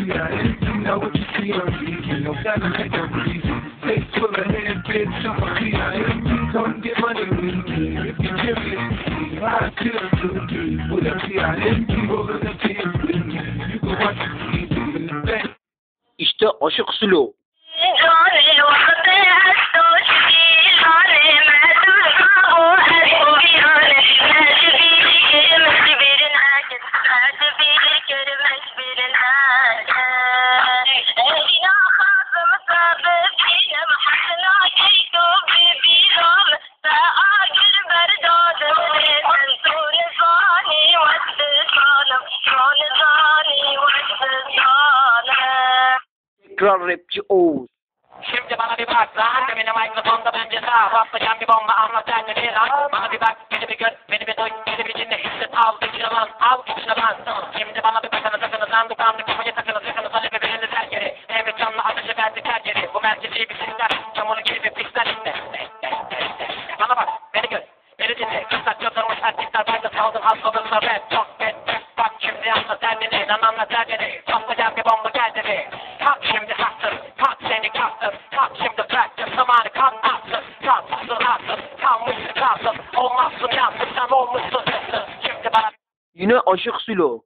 a reality. Now what you see on me, you know, gotta make a reason. Face full of head, bitch, I'm a reality. Come get money with me, if you're curious. I feel good, with a reality, rolling the tears with me. You can watch the TV in the back. İşte aşık Sulu. جاني وقت Tekrar rapçi Oğuz. Şimdi bana bir bak lan Benim mikrofonda bence sağ. Patlayacağım bir bomba anlat kendini lan Bana bir bak beni bir gör Beni bir duy beni bir dinle. Hisset al içine lan Al içine lan Şimdi bana bir bakınız sakınız Lan dukandı kafayı takınız Yakınız alev veriniz her yeri Emri canlı ateşe verdik her yeri Bu merkezi bir sizler Çamuru gibi pisler işte Bana bak beni gör Beni dinle. Kızlar çıldırmış erkekler Ben de saldım hastalıkla rap Çok rap Bak şimdi anlat kendini Lan anlat kendini Patlayacağım bir bomba şimdi haksız Seni kalksın Kalk şimdi bıraktın Zamanı Kalk asıl atsın Kalmışsın kalsın Olmazsın yansın Sen olmuşsun hırsız Şimdi bana Yine aşık Sulu.